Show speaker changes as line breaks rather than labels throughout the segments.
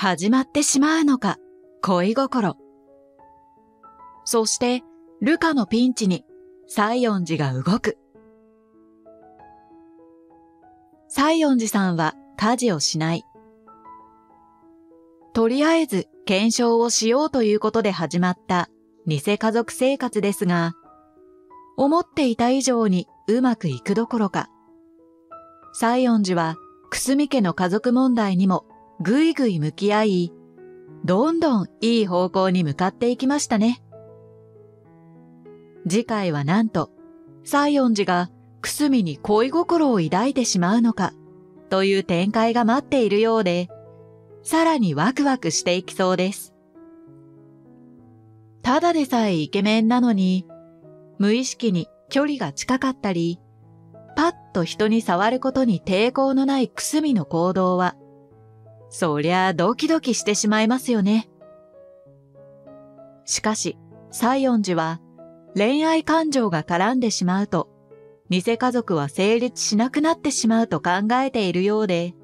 始まってしまうのか、恋心。そして、ルカのピンチに、西園寺が動く。西園寺さんは家事をしない。とりあえず検証をしようということで始まった偽家族生活ですが、思っていた以上にうまくいくどころか、西園寺はくすみ家の家族問題にもぐいぐい向き合い、どんどんいい方向に向かっていきましたね。次回はなんと、西園寺がくすみに恋心を抱いてしまうのか、という展開が待っているようで、さらにワクワクしていきそうです。ただでさえイケメンなのに、無意識に距離が近かったり、パッと人に触ることに抵抗のないくすみの行動は、そりゃドキドキしてしまいますよね。しかし、西園寺は恋愛感情が絡んでしまうと、偽家族は成立しなくなってしまうと考えているようで、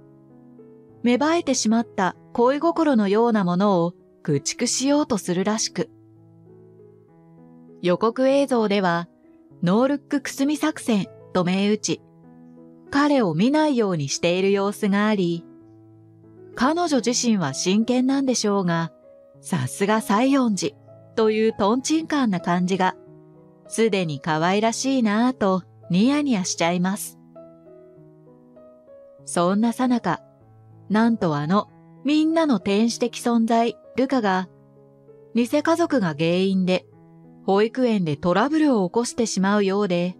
芽生えてしまった恋心のようなものを駆逐しようとするらしく。予告映像では、ノールックくすみ作戦と銘打ち、彼を見ないようにしている様子があり、彼女自身は真剣なんでしょうが、さすが西園寺というトンチンカンな感じが、すでに可愛らしいなぁとニヤニヤしちゃいます。そんなさなか、なんとあの、みんなの天使的存在、ルカが、偽家族が原因で、保育園でトラブルを起こしてしまうようで、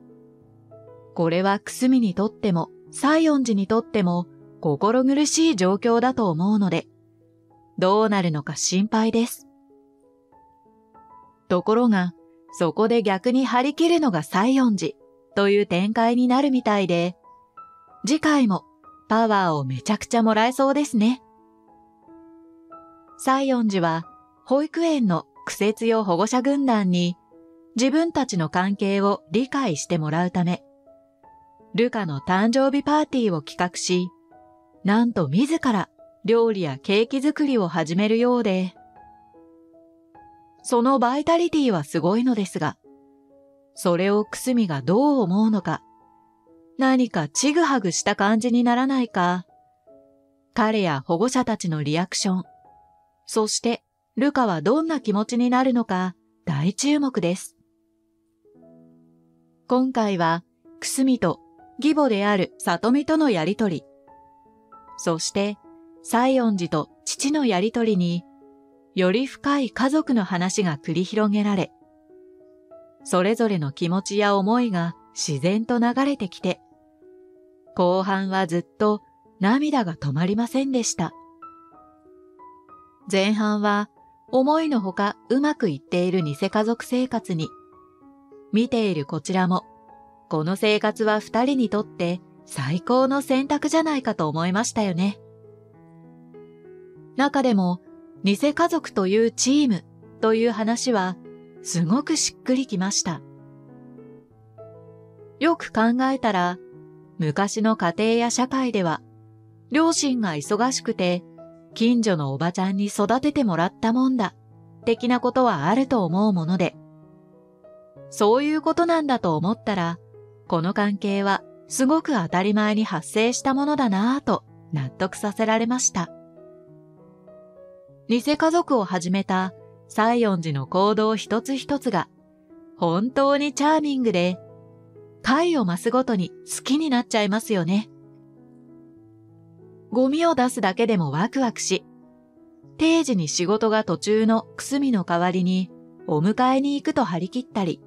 これはくすみにとっても、西園寺にとっても、心苦しい状況だと思うので、どうなるのか心配です。ところが、そこで逆に張り切るのが西園寺という展開になるみたいで、次回もパワーをめちゃくちゃもらえそうですね。西園寺は保育園の苦節用保護者軍団に自分たちの関係を理解してもらうため、ルカの誕生日パーティーを企画し、なんと自ら料理やケーキ作りを始めるようで、そのバイタリティはすごいのですが、それをくすみがどう思うのか、何かちぐはぐした感じにならないか、彼や保護者たちのリアクション、そしてルカはどんな気持ちになるのか大注目です。今回は、くすみと義母である里美とのやりとり、そして、西園寺と父のやりとりに、より深い家族の話が繰り広げられ、それぞれの気持ちや思いが自然と流れてきて、後半はずっと涙が止まりませんでした。前半は思いのほかうまくいっている偽家族生活に、見ているこちらも、この生活は二人にとって最高の選択じゃないかと思いましたよね。中でも、偽家族というチームという話は、すごくしっくりきました。よく考えたら、昔の家庭や社会では、両親が忙しくて、近所のおばちゃんに育ててもらったもんだ、的なことはあると思うもので、そういうことなんだと思ったら、この関係はすごく当たり前に発生したものだなぁと納得させられました。偽家族を始めた西園寺の行動一つ一つが本当にチャーミングで、回を増すごとに好きになっちゃいますよね。ゴミを出すだけでもワクワクし、定時に仕事が途中のくすみの代わりにお迎えに行くと張り切ったり、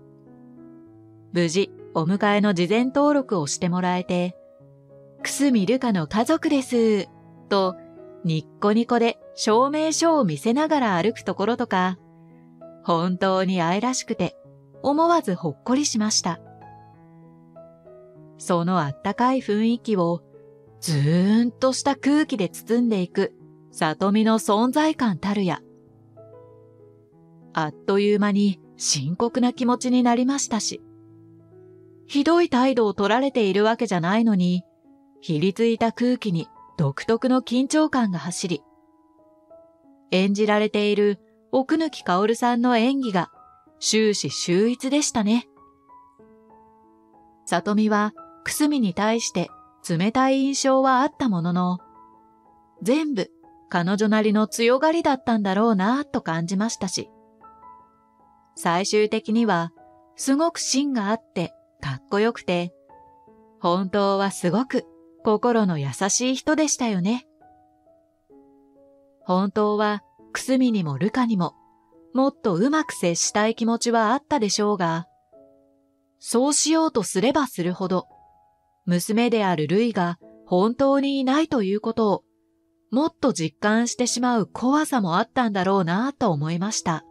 無事お迎えの事前登録をしてもらえて、くすみるかの家族です、と、ニッコニコで証明書を見せながら歩くところとか、本当に愛らしくて、思わずほっこりしました。そのあったかい雰囲気を、ずーんとした空気で包んでいく、里見の存在感たるや。あっという間に深刻な気持ちになりましたし、ひどい態度を取られているわけじゃないのに、ひりついた空気に独特の緊張感が走り、演じられている奥貫薫さんの演技が終始秀逸でしたね。里美はくすみに対して冷たい印象はあったものの、全部彼女なりの強がりだったんだろうなぁと感じましたし、最終的にはすごく芯があってかっこよくて、本当はすごく心の優しい人でしたよね。本当はくすみにもルカにももっとうまく接したい気持ちはあったでしょうが、そうしようとすればするほど、娘であるルイが本当にいないということをもっと実感してしまう怖さもあったんだろうなぁと思いました。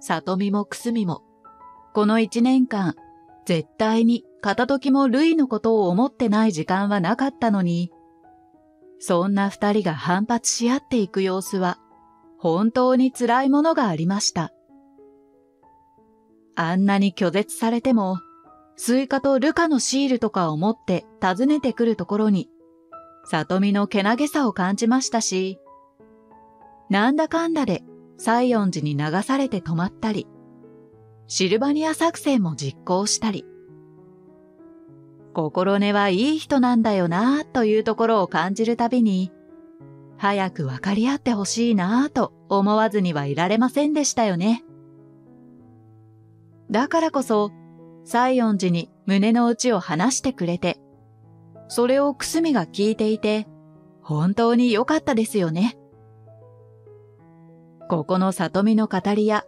里美もくすみも、この一年間、絶対に片時もルイのことを思ってない時間はなかったのに、そんな二人が反発し合っていく様子は、本当に辛いものがありました。あんなに拒絶されても、スイカとルカのシールとかを持って訪ねてくるところに、里美のけなげさを感じましたし、なんだかんだで西園寺に流されて泊まったり、シルバニア作戦も実行したり、心根はいい人なんだよなというところを感じるたびに、早く分かり合ってほしいなぁと思わずにはいられませんでしたよね。だからこそ、西園寺に胸の内を話してくれて、それをくすみが聞いていて、本当に良かったですよね。ここの里見の語りや、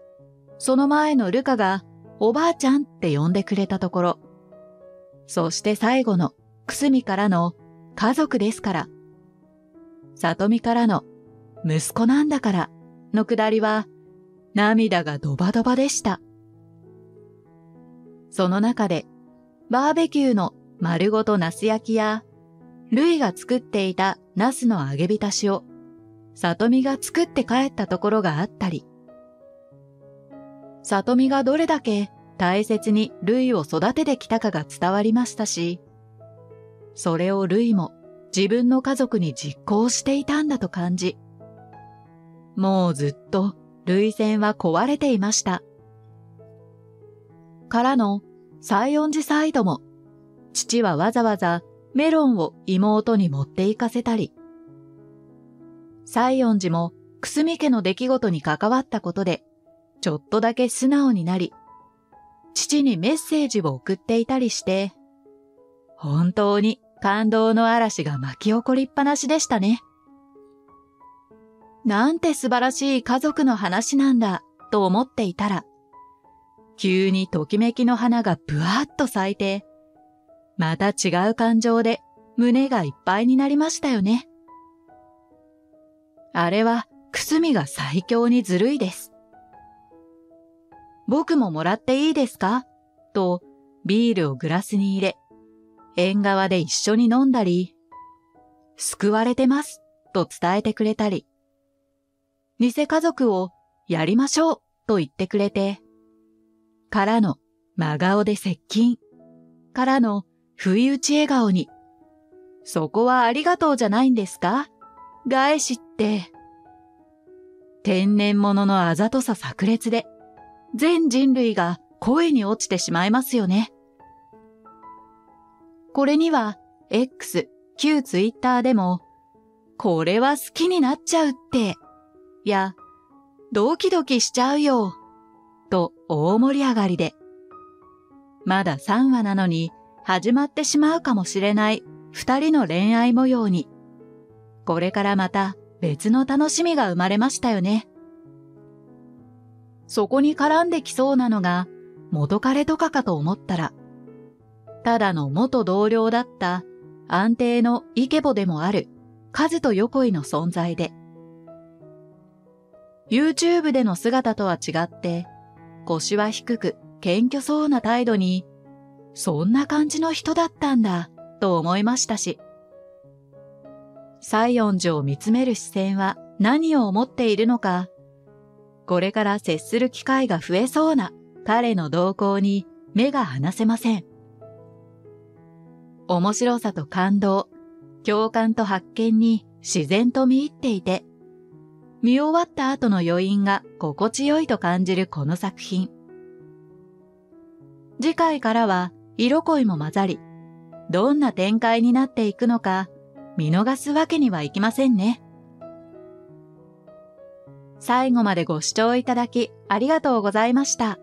その前のルカがおばあちゃんって呼んでくれたところ、そして最後のくすみからの家族ですから、里見からの息子なんだから。のくだりは涙がドバドバでした。その中でバーベキューの丸ごとナス焼きやルイが作っていたナスの揚げ浸しを里見が作って帰ったところがあったり、里見がどれだけ大切にルイを育ててきたかが伝わりましたし、それをルイも自分の家族に実行していたんだと感じ、もうずっと類線は壊れていました。からの西園寺サイドも、父はわざわざメロンを妹に持って行かせたり、西園寺もくすみ家の出来事に関わったことで、ちょっとだけ素直になり、父にメッセージを送っていたりして、本当に感動の嵐が巻き起こりっぱなしでしたね。なんて素晴らしい家族の話なんだと思っていたら、急にときめきの花がブワーッと咲いて、また違う感情で胸がいっぱいになりましたよね。あれはくすみが最強にずるいです。僕ももらっていいですか？とビールをグラスに入れ、縁側で一緒に飲んだり、救われてますと伝えてくれたり、偽家族をやりましょうと言ってくれて、からの真顔で接近、からの不意打ち笑顔に、そこはありがとうじゃないんですか？返しって、天然物のあざとさ炸裂で、全人類が声に落ちてしまいますよね。これには X、旧 Twitter でも、これは好きになっちゃうって、や、ドキドキしちゃうよ、と大盛り上がりで。まだ3話なのに始まってしまうかもしれない二人の恋愛模様に、これからまた別の楽しみが生まれましたよね。そこに絡んできそうなのが元彼とかかと思ったら、ただの元同僚だった安定のイケボでもあるカズと横井の存在で、YouTube での姿とは違って腰は低く謙虚そうな態度に、そんな感じの人だったんだと思いましたし、西園寺を見つめる視線は何を思っているのかこれから接する機会が増えそうな彼の動向に目が離せません。面白さと感動、共感と発見に自然と見入っていて、見終わった後の余韻が心地よいと感じるこの作品。次回からは色恋も混ざり、どんな展開になっていくのか見逃すわけにはいきませんね。最後までご視聴いただきありがとうございました。